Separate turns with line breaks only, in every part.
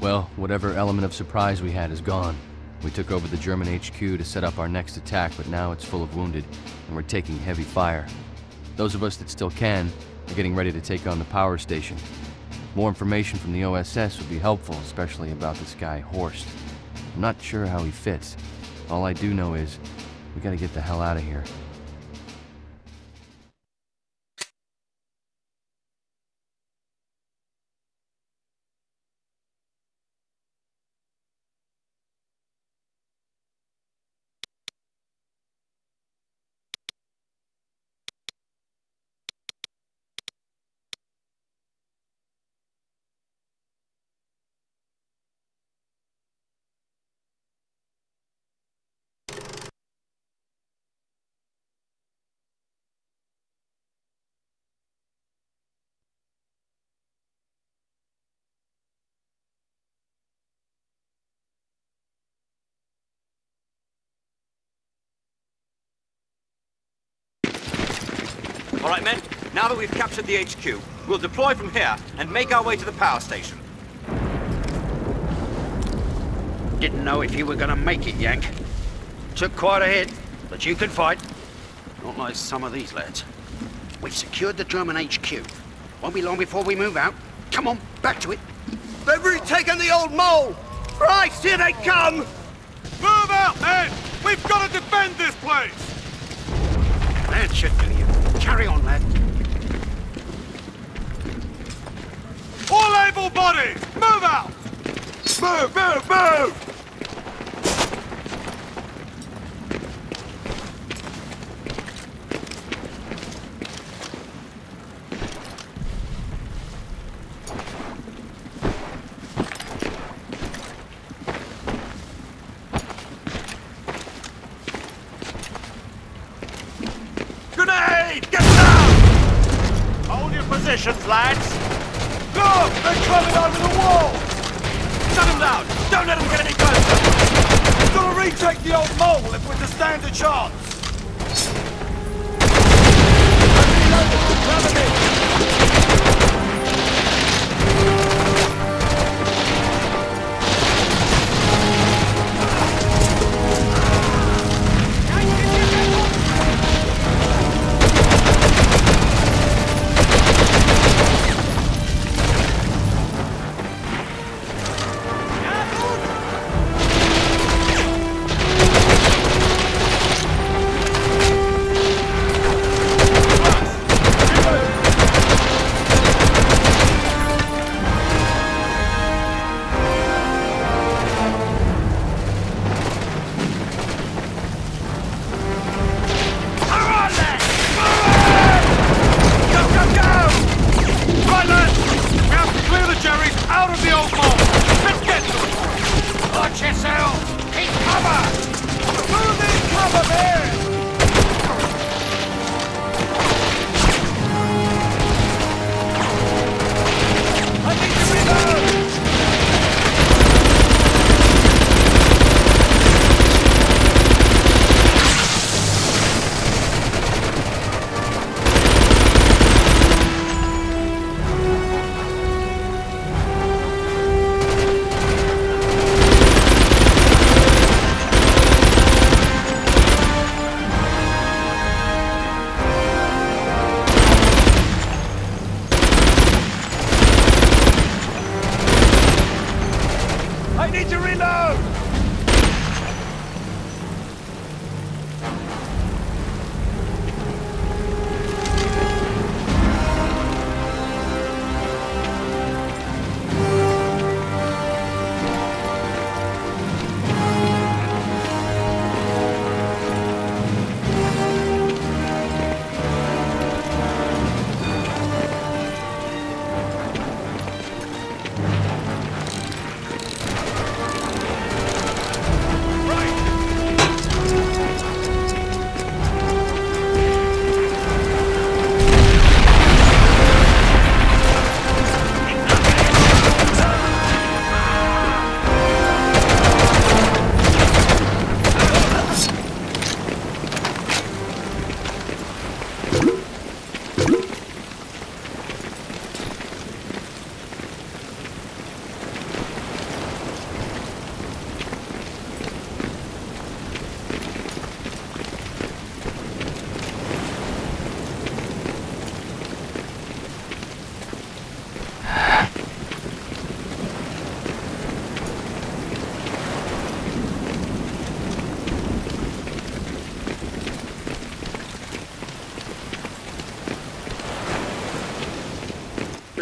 Well, whatever element of surprise we had is gone. We took over the German HQ to set up our next attack, but now it's full of wounded, and we're taking heavy fire. Those of us that still can are getting ready to take on the power station. More information from the OSS would be helpful, especially about this guy, Horst. I'm not sure how he fits. All I do know is, we gotta get the hell out of here.
All right, men. Now that we've captured the HQ, we'll deploy from here and make our way to the power station.
Didn't know if you were gonna make it, Yank. Took quite a hit, but you can fight. Not like some of these lads. We've secured the German HQ. Won't be long before we move out. Come on, back to it.
They've retaken the old mole! Christ, here they come!
Move out, men! We've got to defend this place!
That should you. Carry on, lad.
All able bodies, move out! Move, move, move!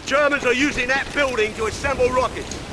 Germans are using that building to assemble rockets.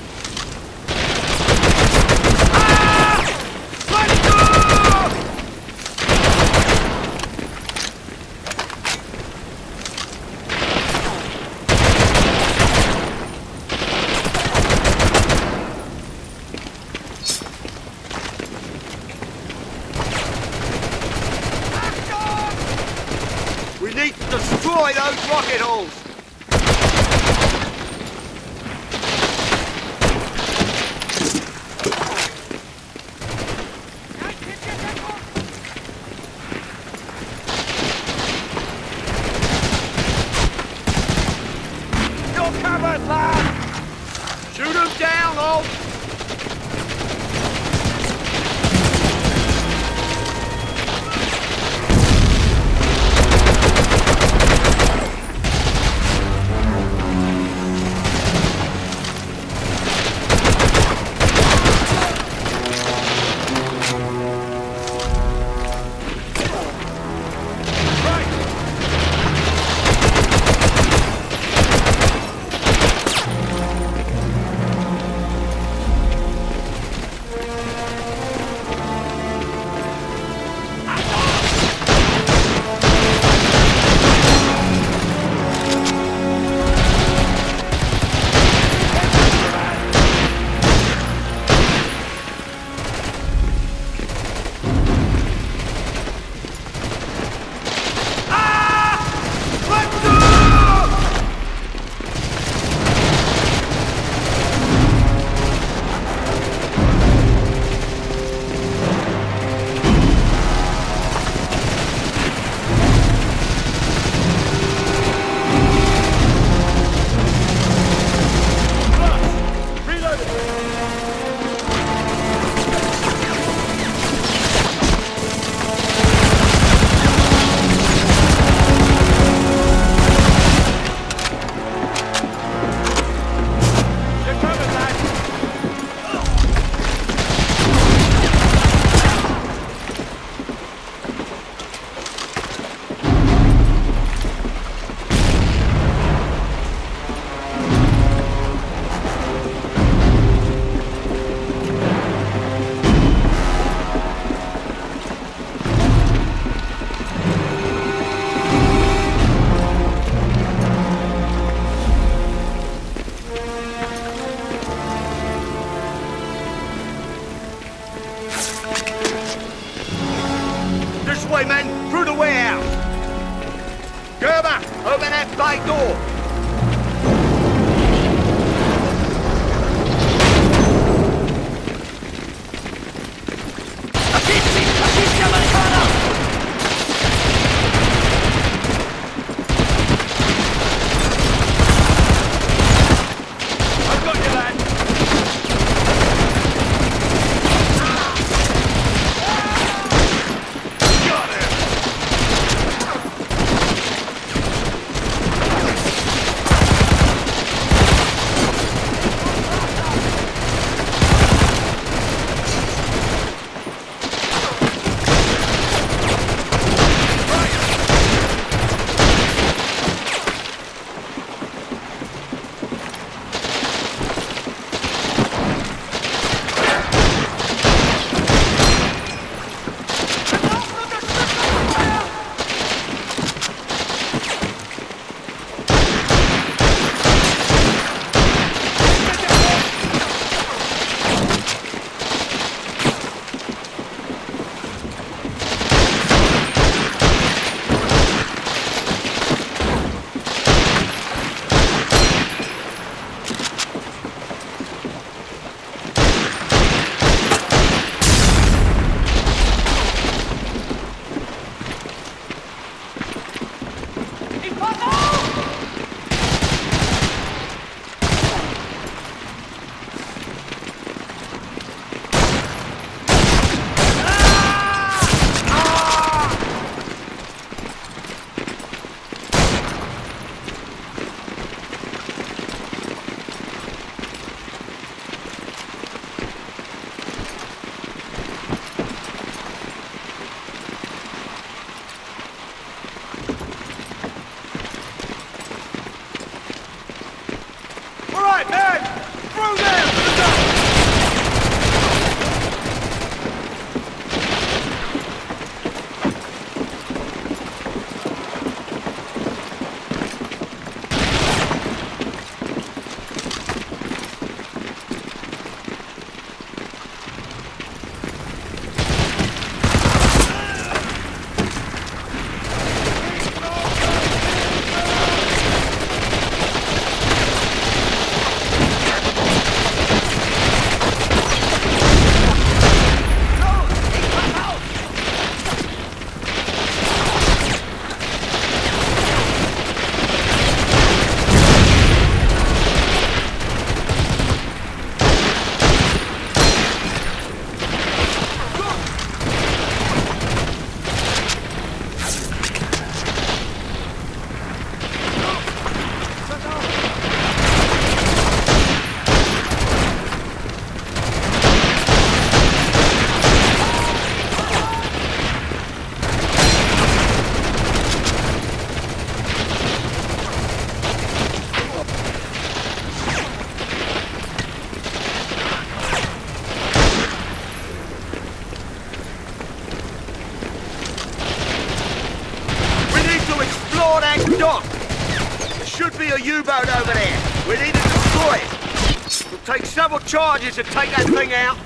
Charges to take that thing out.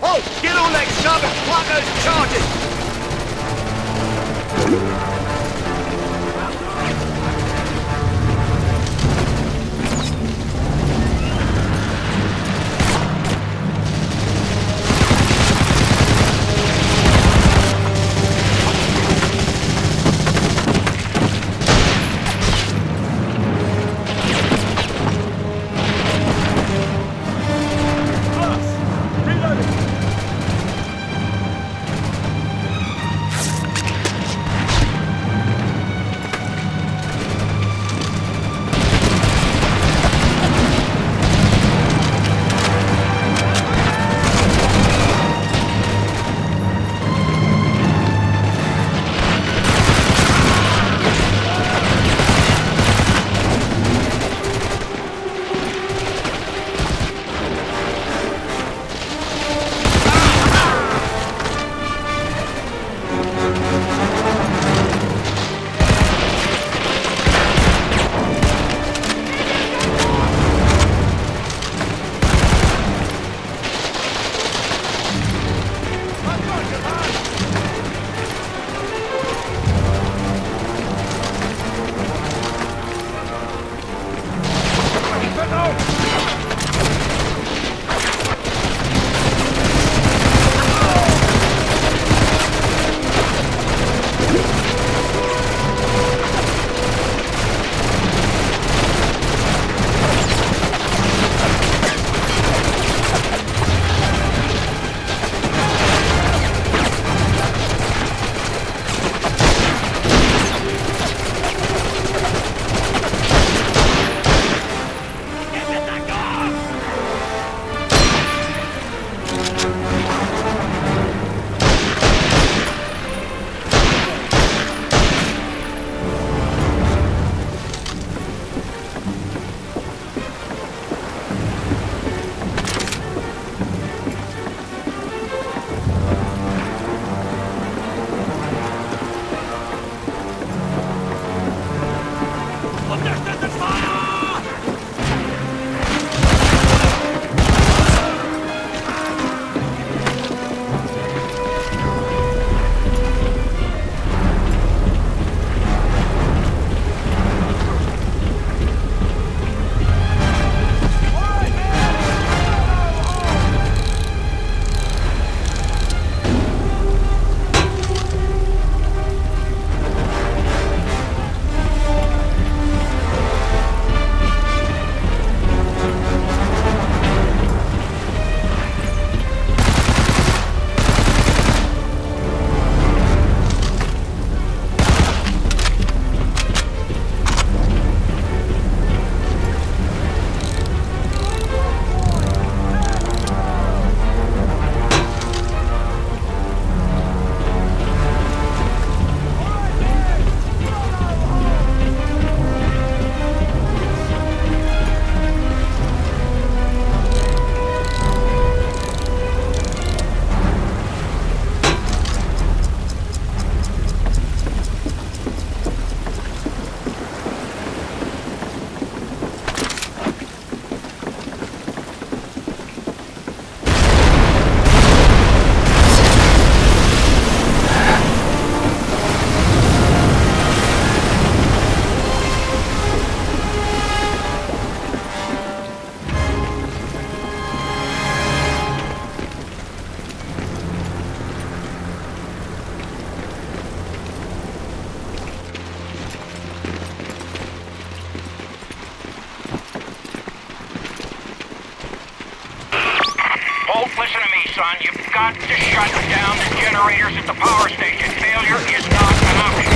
Oh, get on that sub and plug those charges!
Got to shut down the generators at the power station. Failure is not an option.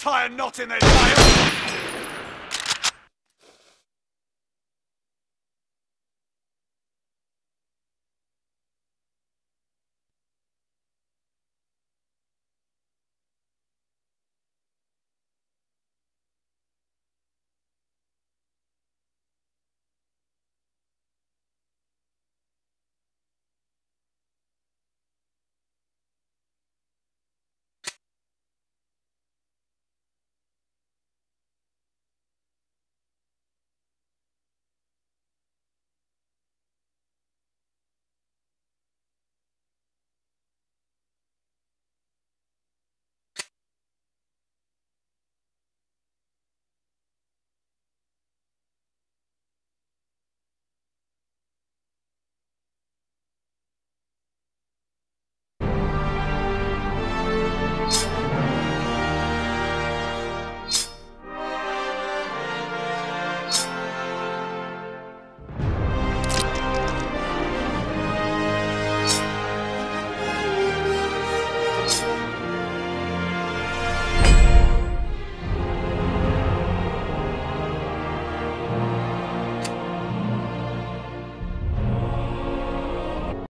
Tie a knot in their tail!